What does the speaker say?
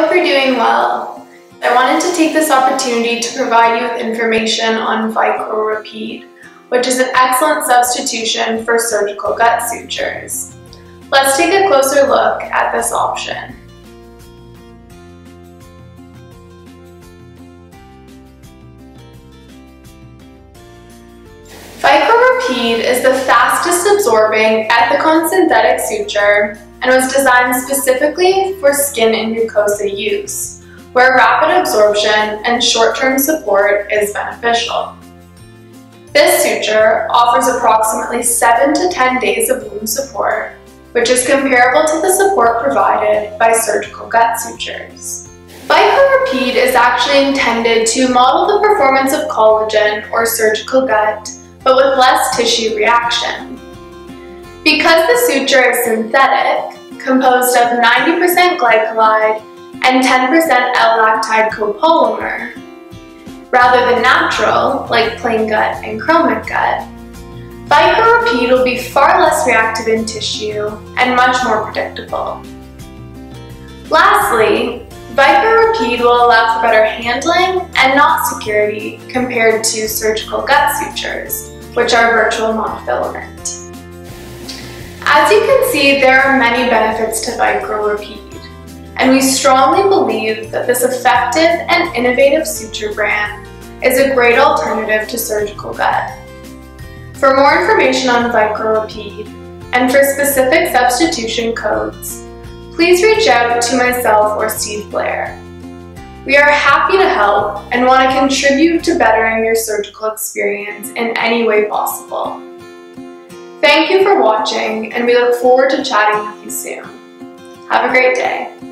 hope you're doing well. I wanted to take this opportunity to provide you with information on Vicryl Rapide, which is an excellent substitution for surgical gut sutures. Let's take a closer look at this option. Vicryl is the fastest absorbing Ethicon synthetic suture and was designed specifically for skin and mucosa use, where rapid absorption and short-term support is beneficial. This suture offers approximately 7 to 10 days of wound support, which is comparable to the support provided by surgical gut sutures. Vicryl Rapide is actually intended to model the performance of collagen or surgical gut, but with less tissue reaction. Because the suture is synthetic, composed of 90% glycolide and 10% L-lactide copolymer, rather than natural, like plain gut and chromic gut, Vicryl will be far less reactive in tissue and much more predictable. Lastly, Vicryl Rapide will allow for better handling and knot security compared to surgical gut sutures, which are virtual monofilament. As you can see, there are many benefits to Vicryl Rapide, and we strongly believe that this effective and innovative suture brand is a great alternative to surgical gut. For more information on Vicryl Rapide and for specific substitution codes, please reach out to myself or Steve Blair. We are happy to help and want to contribute to bettering your surgical experience in any way possible. Thank you for watching and we look forward to chatting with you soon. Have a great day.